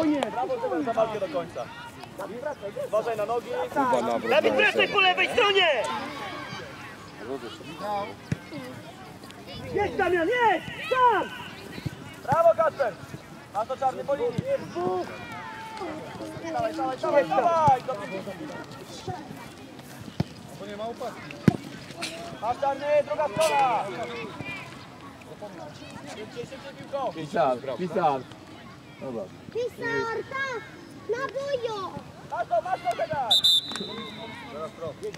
spokojnie. Brawo, żeby za walkę do końca. Uważaj na nogi. Dawid, wracaj po lewej stronie! Jedź Damian, jedź! Sam! Brawo, Kacper. Masz to czarny po linii. Dawaj, dawaj, dawaj, dawaj. Do piłki. Masz czarny, druga strona. Szybciej, szybciej piłką. Pisan, pisan. Dobra. Pisarka! Na boju! Masz to, masz to, Zegar.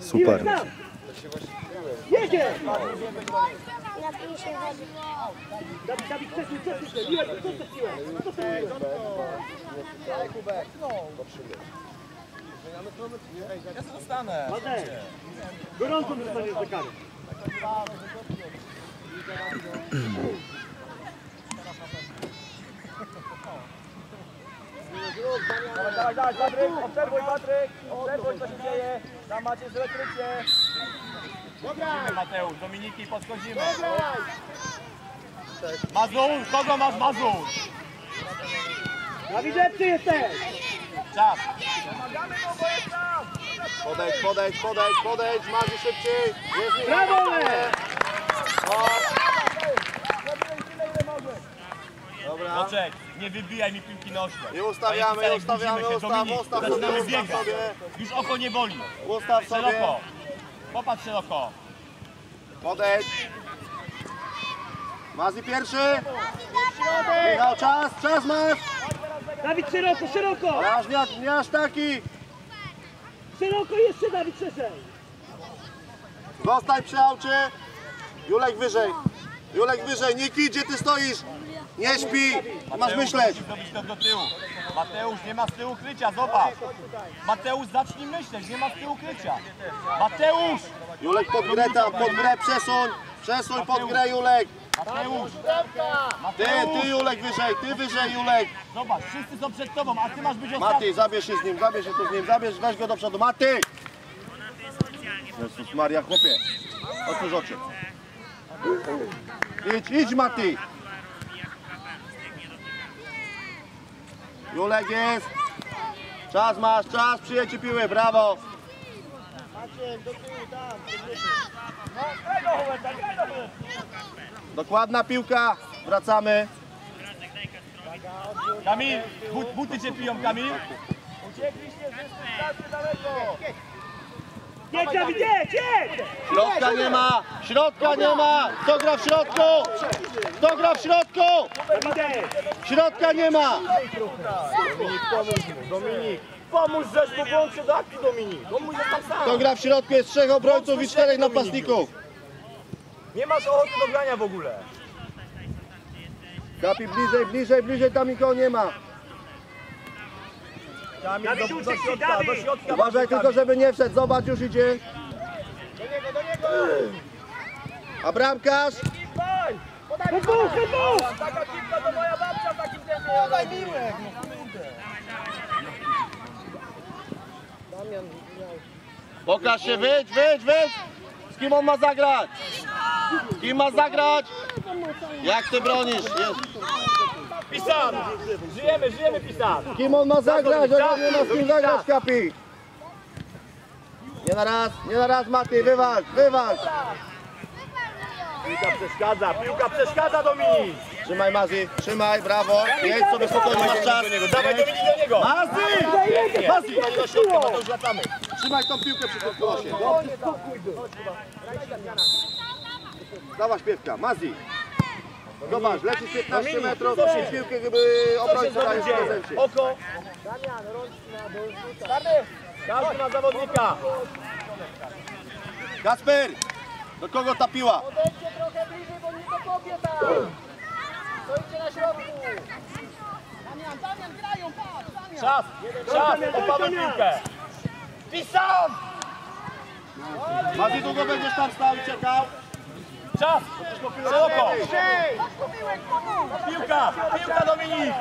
Super. Jedzie! Lepiej się chodzi. Dawid, Dawid, przesuń się. Miłek, co to piłek? Co to piłek? Ja zostanę. Ładnie. Gorąco dostaniesz za karę. Dawaj, Patryk, obserwuj Patryk, obserwuj co się dzieje. Tam macie złe krycie. Podchodzimy Mateusz, Dominiki, podchodzimy. Mazur, kogo masz Mazur? Dawid, lepszy jesteś! Czas. Podejdź, podejdź, podejdź, podejdź, Marzy szybciej. Brawo, Ole! Dobra. Boczek, nie wybijaj mi piłki nośne. Nie ustawiamy, nie ustawiamy, ustaw, ustaw sobie, Zaczynamy ustaw biegać. sobie. Już oko nie boli. Ustaw sobie. Szeroko. Popatrz szeroko. Podejdź. Mazi pierwszy. Michał, czas, czas masz. Dawid, szeroko, szeroko! Aż nie, nie aż taki. Szeroko jeszcze, Dawid, przeszedł! Zostań przy aucie. Julek wyżej. Julek wyżej. Niki, gdzie ty stoisz? Nie śpi. Masz Mateusz, myśleć. to do tyłu. Mateusz, nie ma z tyłu krycia, zobacz. Mateusz, zacznij myśleć, nie ma z tyłu krycia. Mateusz! Julek pod grę tam, pod grę przesuń. Przesuń pod grę Julek. Mateusz! Ty, ty Julek wyżej, ty wyżej Julek. Zobacz, wszyscy są przed tobą, a ty masz być ostatni. Maty, zabierz się z nim, zabierz się tu z nim, zabierz, weź go do przodu. Maty! Jezus Maria, chłopie. Otwórz oczy. Idź, idź Maty. Julek jest. Czas masz, czas, przyjęcie piły, brawo. Dokładna piłka, wracamy. Kamil, but, buty cię piją, Kamil. Uciekliście daleko. Jedź, Dawid, jedź, jedź! Środka nie ma! Środka nie ma! Kto gra w środku? Kto gra w środku? Środka nie ma! Dominik, pomóż mu, Dominik. Pomóż zespół, włączy do akcji, Dominik. Tam sam. Kto gra w środku? Jest trzech obrońców i czterech napastników. Nie masz ochoty do grania w ogóle. Kapi bliżej, bliżej, bliżej, tam nikogo nie ma. Dawid, do, do środka, do środka. Uważaj tylko, żeby nie wszedł. Zobacz, już idzie. Do niego, do niego. A bramkarz? Daj! We dwóch, we dwóch! Taka piłka to moja babcia w takim tempie. Podaj miłek. Pokaż się, wyjdź, wyjdź, wyjdź. Z kim on ma zagrać? Z kim ma zagrać? Jak ty bronisz? Jest. Pisan! Żyjemy, żyjemy, Pisan! Kim on ma zagrać? On nie ma z kim zagrać, Kapi. Nie na raz, nie na raz, Maty, wywalcz, wywalcz. Piłka przeszkadza, piłka przeszkadza, Dominik! Trzymaj Mazi, trzymaj, brawo. Jedź sobie spokojnie, masz czas. Dawaj Dominik do niego! Do środka, bo to już. Trzymaj tą piłkę przy tym kolosie. Dawaj śpiewka, Mazi. Zobacz, leci 15 metrów, puści piłkę, się obrońca daje prezencie. Oko! Karny! Każdy ma zawodnika! Kasper, do kogo ta piła? Podejdźcie trochę bliżej, bo nie to kopie tam! Stoicie na środku! Damian, Damian, grają, patrz, Damian! Czas! Czas! Opamy piłkę! Pisan! Mazi, długo będziesz tam stał i czekał? Czas! Szeroko! Piłka! Piłka Dominik!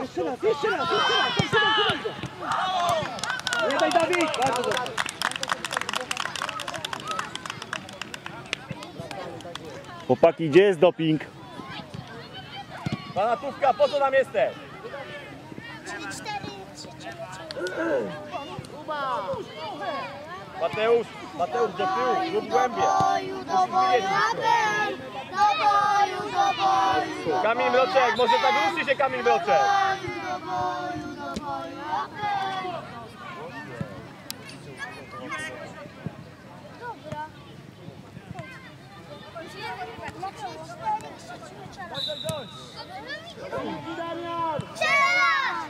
Jeszcze raz, jeszcze raz, jeszcze raz, jeszcze raz, jeszcze raz! Nie daj Dawid! Bardzo dobrze. Chłopaki, gdzie jest doping? Granatówka, po co nam jesteś? Mateusz, Mateusz do tyłu, lub głębie. Do boju! Do boju, do boju, do Kamil Mroczek, może tak ruszy się Kamil Mroczek. boju, do boju, do boju, apel! Dobra.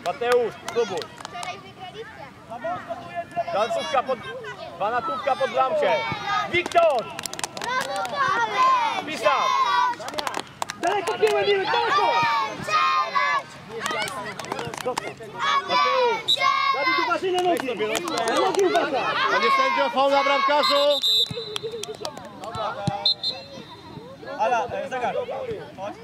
Mateusz, spróbuj. Granatówka pod... Granatówka pod bramkę. Wiktor! Pisał! Daleko piłę, Mirek, daleko! Dawid, uważaj na nogi! Na nogi uważaj! Panie sędzio, faul na bramkarzu. Ala, e, zegar. Chodź.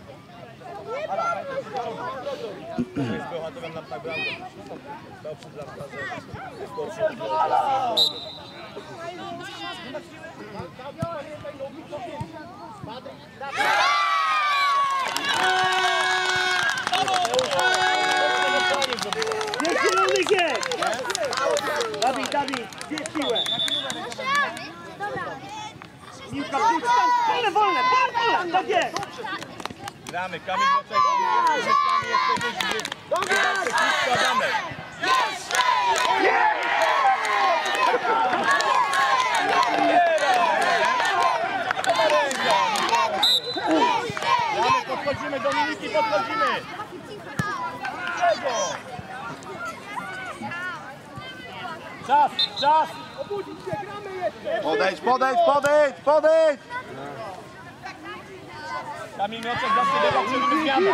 Dawid, Dawid, bierz piłę! Piłka, piłka, wolne, wolne, wolne, tak jest! Gramy, Kamil Mroczek. Kamil jest pewnie, że jest składamy. Gramy, podchodzimy, Dominiki, podchodzimy. Czas, czas. Podejdź, podejdź, podejdź, podejdź. Kamil Mroczek zaskierował przed zmianę.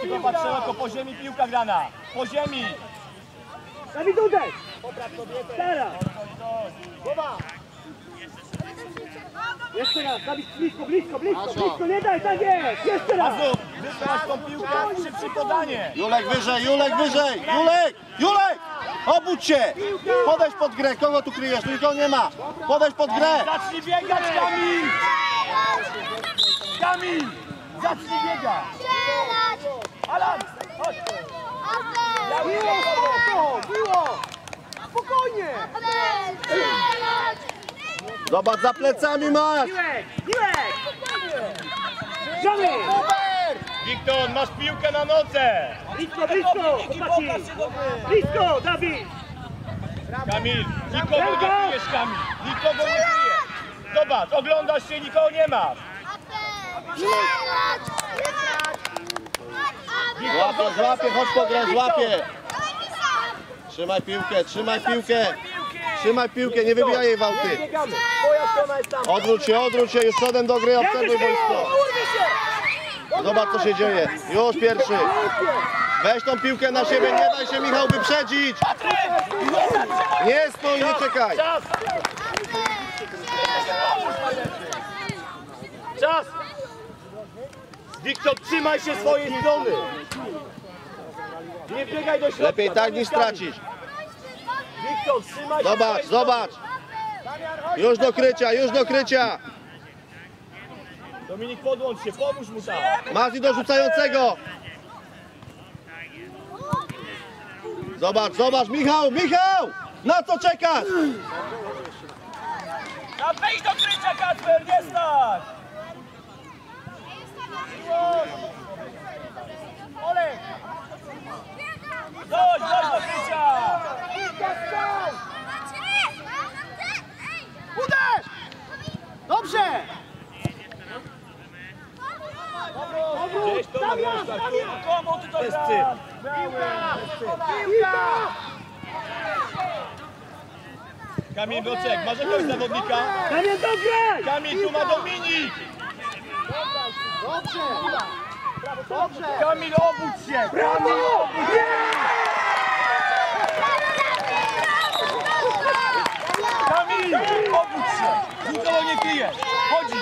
Tylko patrz szeroko, po ziemi piłka grana. Po ziemi. Dawid, uderz! Teraz! Jeszcze raz, Dawid, blisko, blisko, blisko, blisko, nie daj, tak jest! Jeszcze raz! Wyprasz tą piłkę, szybsze podanie. Julek wyżej, Julek wyżej! Julek! Julek! Obudź się! Podejdź pod grę, kogo tu kryjesz? Tu nikogo nie ma! Podejdź pod grę! Zacznij biegać, Kamil! Kamil! Zacznij biegać! Strzelać! Alan! Chodź! Miło, spoko, miło! Spokojnie! Strzelać! Zobacz, za plecami masz! Miłek, Miłek! Gramy! Wiktor, masz piłkę na nodze! Blisko, blisko, chłopaki! Blisko, Dawid! Kamil, nikogo nie kryjesz, Kamil! Nikogo nie kryjesz! Zobacz, oglądasz się, nikogo nie! Strzelać! Złapie, złapie, chodź po grę, złapie! Trzymaj piłkę, trzymaj piłkę! Trzymaj piłkę, nie wybijaj jej wałty! Odwróć się, odwróć się, już przodem do gry, obserwuj boisko! Zobacz co się dzieje, już pierwszy! Weź tą piłkę na siebie, nie daj się Michał wyprzedzić! Nie stój, nie czekaj! Czas! Czas! Wiktor, trzymaj się swojej strony! Nie biegaj do środka! Lepiej tak niż stracić! Wiktor, trzymaj się Zobacz, zobacz! Już do krycia, już do krycia! Dominik, podłącz się, pomóż mu tam! Masz i do rzucającego! Zobacz, zobacz, Michał, Michał! Na co czekasz? A wejdź do krycia, Kacper, nie stać! Olek! Chodź, chodź do krycia! Uderz! Dobrze! To na gościa, komu ty to Wszyscy! Piłka! Piłka! Kamil Broczek, masz jakiegoś zawodnika? Daniel, dobrze! Kamil, tu ma Dominik! Dobrze! Dobrze! Kamil, obudź się! Brawo! Kamil, obudź się! Nikogo nie kryjesz! Chodzi!